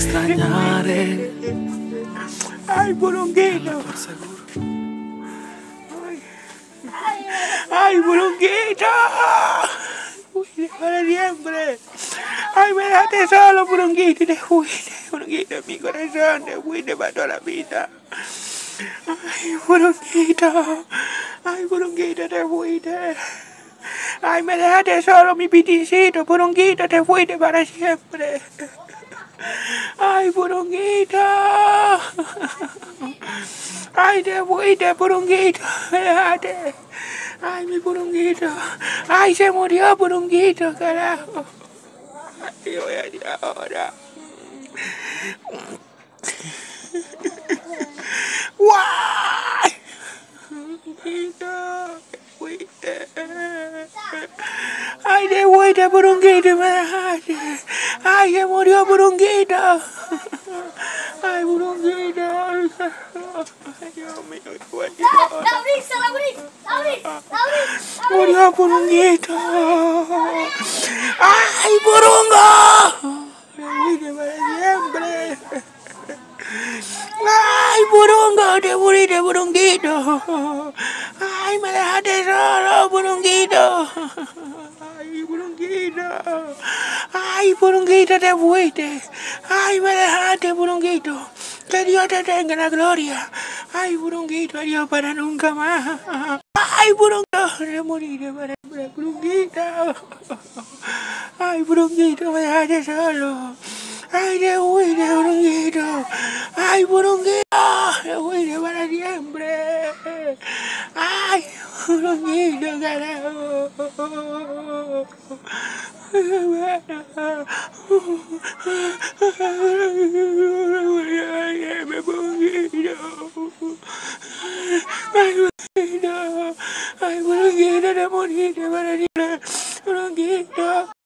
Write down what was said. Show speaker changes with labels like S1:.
S1: extrañaré.
S2: Ay, Burunguito.
S1: Por seguro.
S2: Ay, Burunguito. Uy, para siempre. Ay, me dejaste solo, Burunguito, y te fuiste. Burunguito, en mi corazón, te fuiste para toda la vida. Ay, Burunguito. Ay, Burunguito, te fuiste. Ay, me dejaste solo, mi pitincito. Burunguito, te fuiste para siempre. Ay, Burunguito. Ay, te fuiste, Burunguito. Me dejaste. Ay, mi Burunguito. Ay, se murió Burunguito, carajo. Ay, voy a ir ahora. ¡Guay! Burunguito, te fuiste. Ay, te fuiste, Burunguito, me dejaste. Ay, se murió Burunguito. Ay, Burunguito. Ay, Dios mío, qué bonito.
S3: Laurisa, Laurisa, Laurisa, Laurisa.
S2: Murió Burunguito. ¡Ay, Burungo! Para siempre. ¡Ay, Burungo! Te muriste, Burunguito. ¡Ay, me dejaste solo, Burunguito! ¡Ay, Burunguito! ¡Ay, Burunguito, te fuiste! ¡Ay, me dejaste, Burunguito! ¡Que Dios te tenga la gloria! ¡Ay, Burunguito, adiós para nunca más! ¡Ay, Burunguito! ¡Te muriste para siempre, Burunguito! ¡Ay, Burunguito, me dejaste solo! ¡Ay, te fuiste, Burunguito! ¡Ay, Burunguito! ¡Te fuiste para siempre! ¡Ay, Burunguito, carajo! I will get it, I will get it, I will get it.